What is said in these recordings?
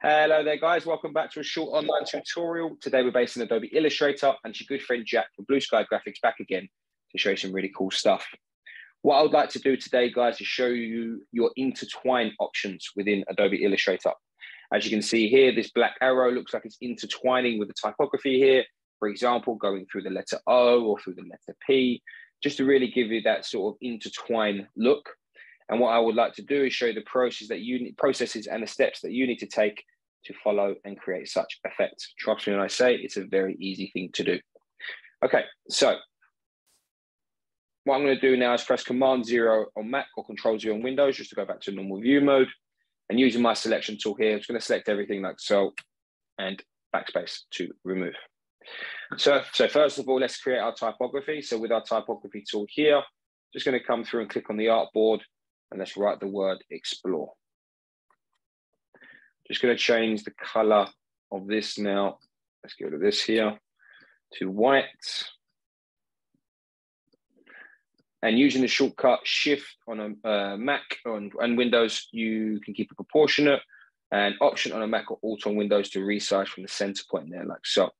Hello there guys, welcome back to a short online tutorial. Today we're based in Adobe Illustrator and your good friend Jack from Blue Sky Graphics back again to show you some really cool stuff. What I would like to do today guys is show you your intertwine options within Adobe Illustrator. As you can see here, this black arrow looks like it's intertwining with the typography here. For example, going through the letter O or through the letter P, just to really give you that sort of intertwine look. And what I would like to do is show you the process that you processes and the steps that you need to take to follow and create such effects. Trust me when I say it's a very easy thing to do. Okay, so what I'm going to do now is press Command Zero on Mac or Control Zero on Windows just to go back to normal view mode. And using my selection tool here, I'm just going to select everything like so and backspace to remove. So, so first of all, let's create our typography. So with our typography tool here, just going to come through and click on the artboard and let's write the word explore. Just going to change the color of this now. Let's go to this here to white. And using the shortcut Shift on a uh, Mac on, and Windows, you can keep it proportionate. And Option on a Mac or Alt on Windows to resize from the center point there, like so.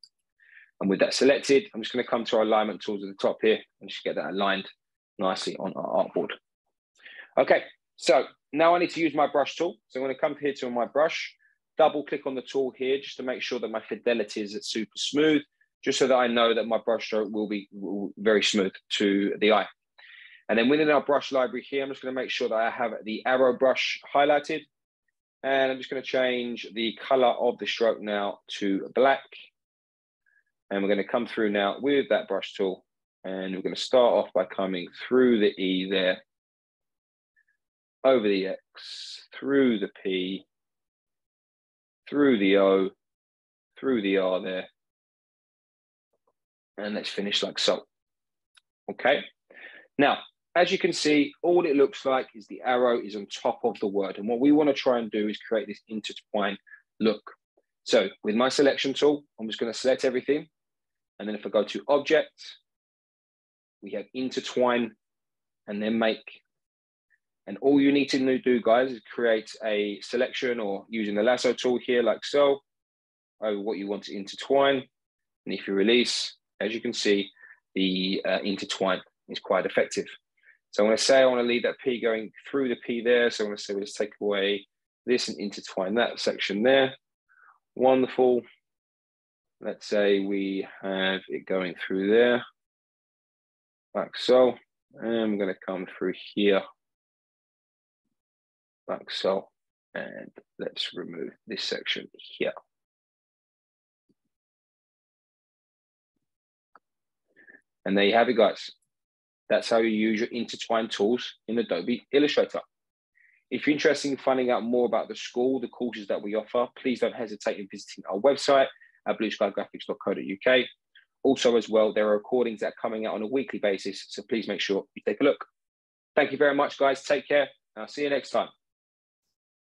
And with that selected, I'm just going to come to our alignment tools at the top here and just get that aligned nicely on our artboard. Okay, so now I need to use my brush tool. So I'm going to come here to my brush, double click on the tool here just to make sure that my fidelity is super smooth, just so that I know that my brush stroke will be very smooth to the eye. And then within our brush library here, I'm just going to make sure that I have the arrow brush highlighted. And I'm just going to change the color of the stroke now to black. And we're going to come through now with that brush tool. And we're going to start off by coming through the E there over the X, through the P, through the O, through the R there. And let's finish like so. Okay. Now, as you can see, all it looks like is the arrow is on top of the word. And what we want to try and do is create this intertwined look. So with my selection tool, I'm just going to select everything. And then if I go to object, we have intertwine and then make and all you need to do, guys, is create a selection or using the lasso tool here, like so, over what you want to intertwine. And if you release, as you can see, the uh, intertwine is quite effective. So I want to say I want to leave that P going through the P there. So I'm gonna say let's take away this and intertwine that section there. Wonderful. Let's say we have it going through there, like so. And I'm going to come through here like so. And let's remove this section here. And there you have it, guys. That's how you use your intertwine tools in Adobe Illustrator. If you're interested in finding out more about the school, the courses that we offer, please don't hesitate in visiting our website at blueskygraphics.co.uk. Also, as well, there are recordings that are coming out on a weekly basis, so please make sure you take a look. Thank you very much, guys. Take care. and I'll see you next time.